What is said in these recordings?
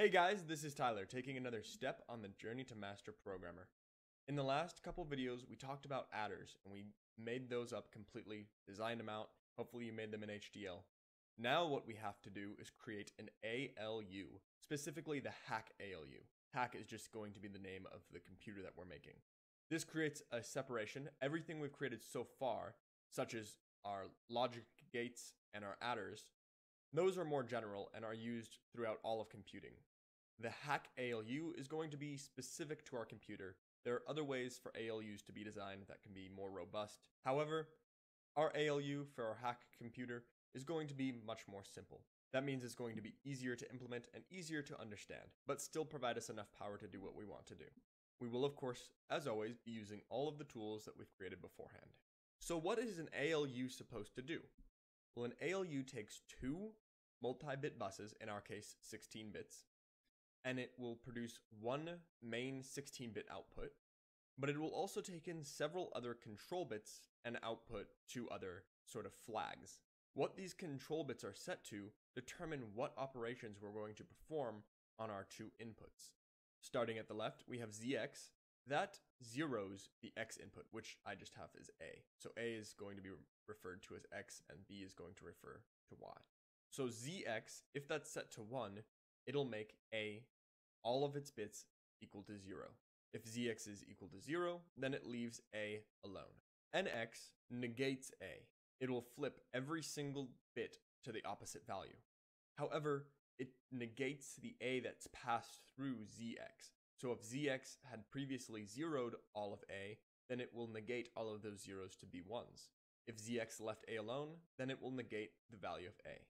Hey guys, this is Tyler taking another step on the journey to master programmer. In the last couple videos, we talked about adders and we made those up completely, designed them out. Hopefully you made them in HDL. Now what we have to do is create an ALU, specifically the hack ALU. Hack is just going to be the name of the computer that we're making. This creates a separation. Everything we've created so far, such as our logic gates and our adders, those are more general and are used throughout all of computing. The hack ALU is going to be specific to our computer. There are other ways for ALUs to be designed that can be more robust. However, our ALU for our hack computer is going to be much more simple. That means it's going to be easier to implement and easier to understand, but still provide us enough power to do what we want to do. We will, of course, as always, be using all of the tools that we've created beforehand. So what is an ALU supposed to do? Well, an ALU takes two multi-bit buses, in our case 16 bits, and it will produce one main 16-bit output, but it will also take in several other control bits and output two other sort of flags. What these control bits are set to determine what operations we're going to perform on our two inputs. Starting at the left, we have ZX. That zeros the X input, which I just have as A. So A is going to be referred to as X and B is going to refer to Y. So ZX, if that's set to 1, it'll make A all of its bits equal to 0. If ZX is equal to 0, then it leaves A alone. NX negates A. It will flip every single bit to the opposite value. However, it negates the A that's passed through ZX. So if ZX had previously zeroed all of A, then it will negate all of those zeros to be ones. If ZX left A alone, then it will negate the value of A.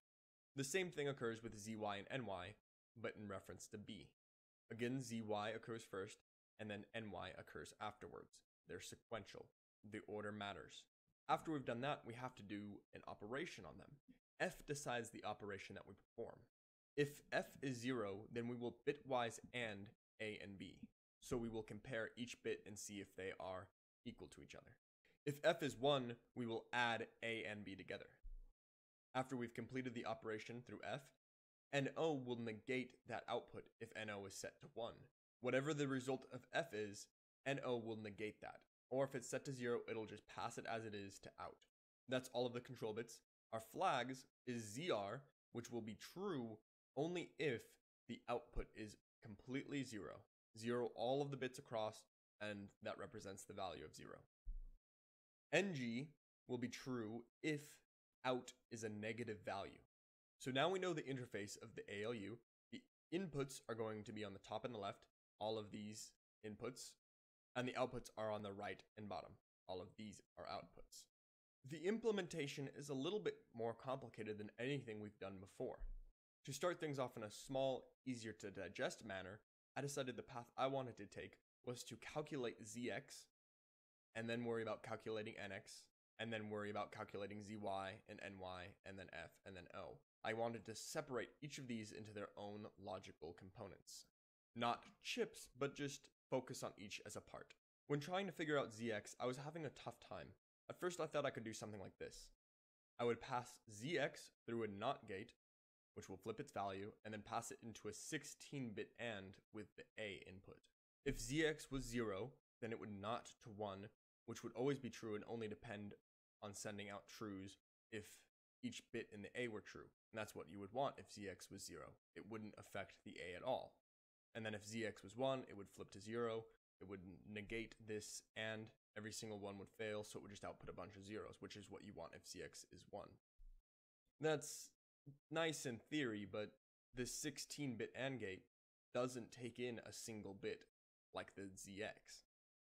The same thing occurs with ZY and NY, but in reference to B. Again, ZY occurs first, and then NY occurs afterwards. They're sequential. The order matters. After we've done that, we have to do an operation on them. F decides the operation that we perform. If F is 0, then we will bitwise AND A and B. So we will compare each bit and see if they are equal to each other. If F is 1, we will add A and B together. After we've completed the operation through f, NO will negate that output if NO is set to 1. Whatever the result of f is, NO will negate that. Or if it's set to 0, it'll just pass it as it is to out. That's all of the control bits. Our flags is ZR, which will be true only if the output is completely 0. 0 all of the bits across, and that represents the value of 0. NG will be true if out is a negative value. So now we know the interface of the ALU. The inputs are going to be on the top and the left, all of these inputs, and the outputs are on the right and bottom. All of these are outputs. The implementation is a little bit more complicated than anything we've done before. To start things off in a small, easier to digest manner, I decided the path I wanted to take was to calculate ZX, and then worry about calculating NX, and then worry about calculating zy and ny and then f and then o. I wanted to separate each of these into their own logical components. Not chips, but just focus on each as a part. When trying to figure out zx, I was having a tough time. At first I thought I could do something like this. I would pass zx through a NOT gate, which will flip its value, and then pass it into a 16-bit AND with the A input. If zx was 0, then it would NOT to 1, which would always be true and only depend on sending out trues if each bit in the A were true. And that's what you would want if ZX was 0. It wouldn't affect the A at all. And then if ZX was 1, it would flip to 0. It would negate this and every single one would fail, so it would just output a bunch of zeros, which is what you want if ZX is 1. That's nice in theory, but this 16 bit AND gate doesn't take in a single bit like the ZX.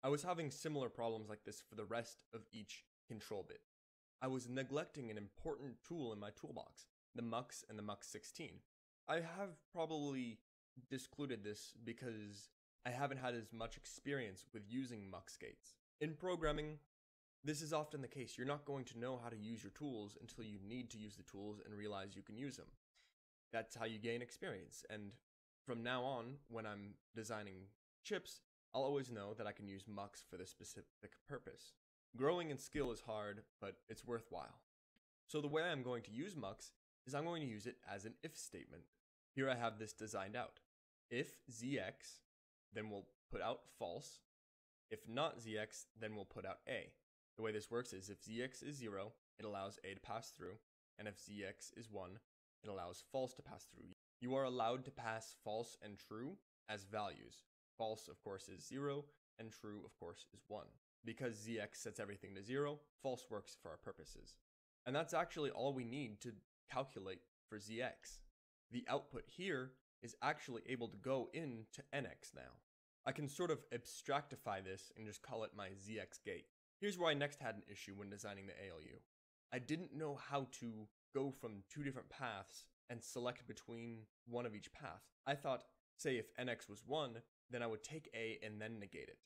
I was having similar problems like this for the rest of each control bit. I was neglecting an important tool in my toolbox, the MUX and the MUX16. I have probably discluded this because I haven't had as much experience with using MUX gates. In programming, this is often the case. You're not going to know how to use your tools until you need to use the tools and realize you can use them. That's how you gain experience. And from now on, when I'm designing chips, I'll always know that I can use MUX for this specific purpose. Growing in skill is hard, but it's worthwhile. So the way I'm going to use mux is I'm going to use it as an if statement. Here I have this designed out. If ZX, then we'll put out false. If not ZX, then we'll put out A. The way this works is if ZX is 0, it allows A to pass through, and if ZX is 1, it allows false to pass through. You are allowed to pass false and true as values. False, of course, is 0, and true, of course, is 1. Because ZX sets everything to 0, false works for our purposes. And that's actually all we need to calculate for ZX. The output here is actually able to go into NX now. I can sort of abstractify this and just call it my ZX gate. Here's where I next had an issue when designing the ALU. I didn't know how to go from two different paths and select between one of each path. I thought, say if NX was 1, then I would take A and then negate it.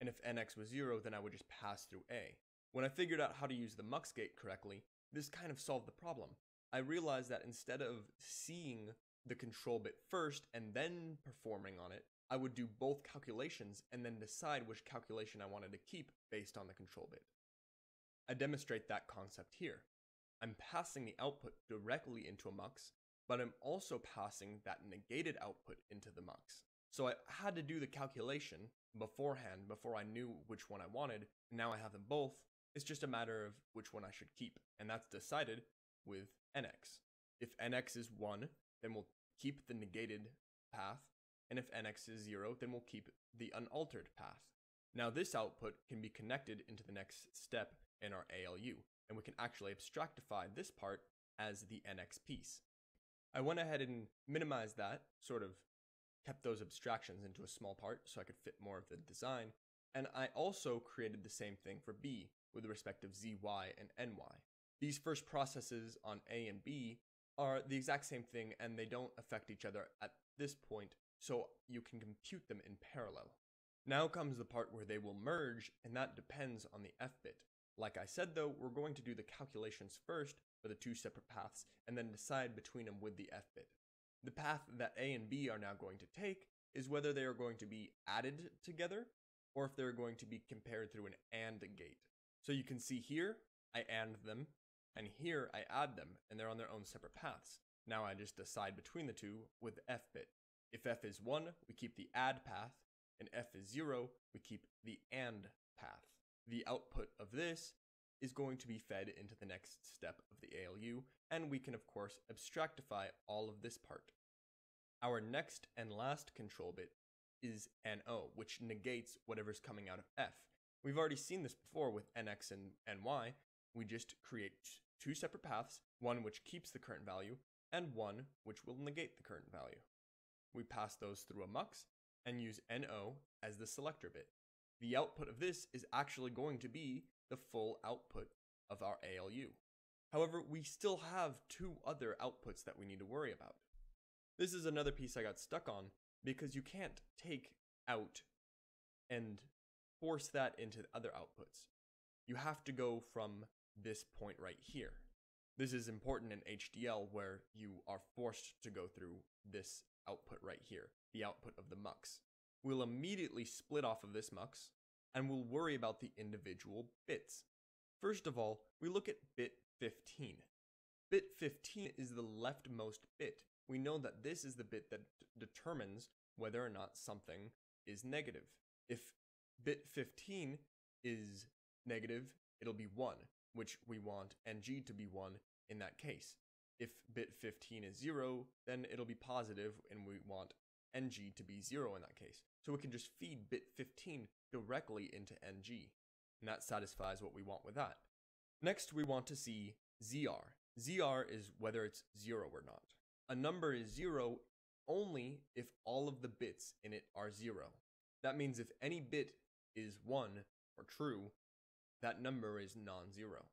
And if NX was 0, then I would just pass through A. When I figured out how to use the MUX gate correctly, this kind of solved the problem. I realized that instead of seeing the control bit first and then performing on it, I would do both calculations and then decide which calculation I wanted to keep based on the control bit. I demonstrate that concept here. I'm passing the output directly into a mux, but I'm also passing that negated output into the mux. So I had to do the calculation beforehand before I knew which one I wanted. Now I have them both. It's just a matter of which one I should keep, and that's decided with nx. If nx is 1, then we'll keep the negated path, and if nx is 0, then we'll keep the unaltered path. Now this output can be connected into the next step in our ALU, and we can actually abstractify this part as the NX piece. I went ahead and minimized that, sort of kept those abstractions into a small part so I could fit more of the design, and I also created the same thing for B with respect of ZY and NY. These first processes on A and B are the exact same thing and they don't affect each other at this point, so you can compute them in parallel. Now comes the part where they will merge, and that depends on the F bit. Like I said though, we're going to do the calculations first for the two separate paths, and then decide between them with the F bit. The path that A and B are now going to take is whether they are going to be added together, or if they're going to be compared through an AND gate. So you can see here, I AND them, and here I add them, and they're on their own separate paths. Now I just decide between the two with the F bit. If F is 1, we keep the add path, and F is 0, we keep the AND path. The output of this is going to be fed into the next step of the ALU, and we can of course abstractify all of this part. Our next and last control bit is NO, which negates whatever's coming out of F. We've already seen this before with NX and NY. We just create two separate paths, one which keeps the current value, and one which will negate the current value. We pass those through a mux and use NO as the selector bit. The output of this is actually going to be the full output of our ALU. However, we still have two other outputs that we need to worry about. This is another piece I got stuck on because you can't take out and force that into the other outputs. You have to go from this point right here. This is important in HDL where you are forced to go through this output right here, the output of the mux. We'll immediately split off of this mux and we'll worry about the individual bits. First of all, we look at bit 15. Bit 15 is the leftmost bit. We know that this is the bit that determines whether or not something is negative. If bit 15 is negative, it'll be 1, which we want ng to be 1 in that case. If bit 15 is 0, then it'll be positive and we want ng to be 0 in that case. So we can just feed bit 15 directly into ng, and that satisfies what we want with that. Next, we want to see ZR. ZR is whether it's 0 or not. A number is 0 only if all of the bits in it are 0. That means if any bit is 1 or true, that number is non-zero.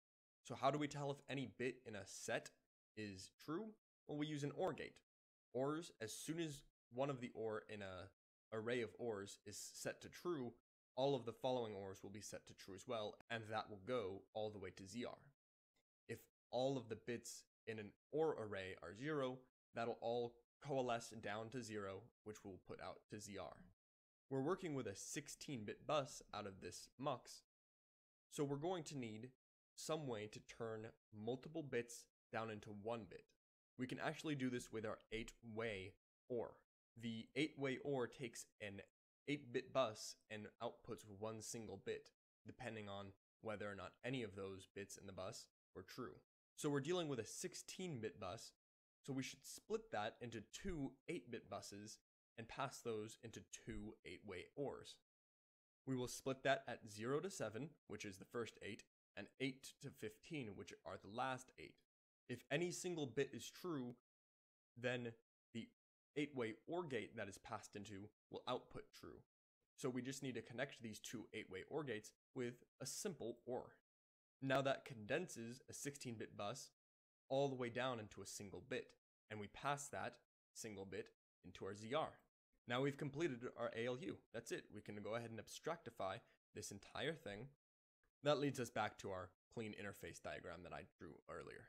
So how do we tell if any bit in a set is true? Well, we use an OR gate. ORs, as soon as one of the OR in a array of ORs is set to true, all of the following ORs will be set to true as well, and that will go all the way to ZR. If all of the bits in an OR array are zero, that'll all coalesce down to zero, which we'll put out to ZR. We're working with a 16-bit bus out of this MUX, so we're going to need some way to turn multiple bits down into one bit. We can actually do this with our 8-way OR. The 8-way OR takes an 8-bit bus and outputs one single bit, depending on whether or not any of those bits in the bus were true. So we're dealing with a 16-bit bus, so we should split that into two 8-bit buses and pass those into two 8-way ORs. We will split that at 0 to 7, which is the first 8, and 8 to 15, which are the last 8. If any single bit is true, then the 8-way OR gate that is passed into will output true. So we just need to connect these two 8-way OR gates with a simple OR. Now that condenses a 16-bit bus all the way down into a single bit, and we pass that single bit into our ZR. Now we've completed our ALU. That's it. We can go ahead and abstractify this entire thing. That leads us back to our clean interface diagram that I drew earlier.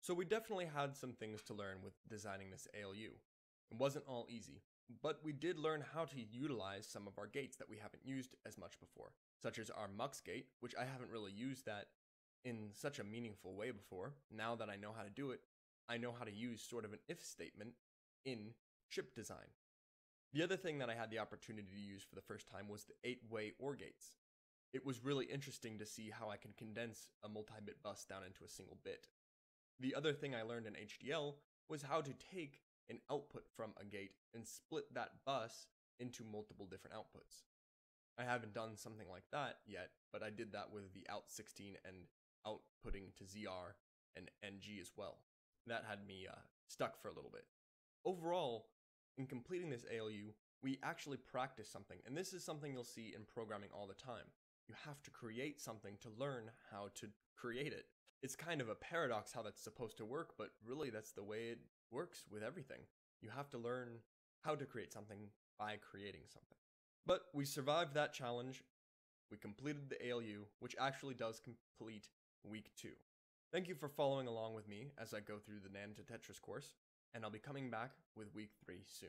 So we definitely had some things to learn with designing this ALU. It wasn't all easy, but we did learn how to utilize some of our gates that we haven't used as much before, such as our mux gate, which I haven't really used that in such a meaningful way before. Now that I know how to do it, I know how to use sort of an if statement in chip design. The other thing that I had the opportunity to use for the first time was the 8-way OR gates. It was really interesting to see how I can condense a multi-bit bus down into a single bit. The other thing I learned in HDL was how to take an output from a gate and split that bus into multiple different outputs. I haven't done something like that yet, but I did that with the out16 and outputting to ZR and NG as well. That had me uh, stuck for a little bit. Overall, in completing this ALU, we actually practice something, and this is something you'll see in programming all the time. You have to create something to learn how to create it. It's kind of a paradox how that's supposed to work, but really that's the way it works with everything. You have to learn how to create something by creating something. But we survived that challenge. We completed the ALU, which actually does complete week two. Thank you for following along with me as I go through the NAND to Tetris course and I'll be coming back with week 3 soon.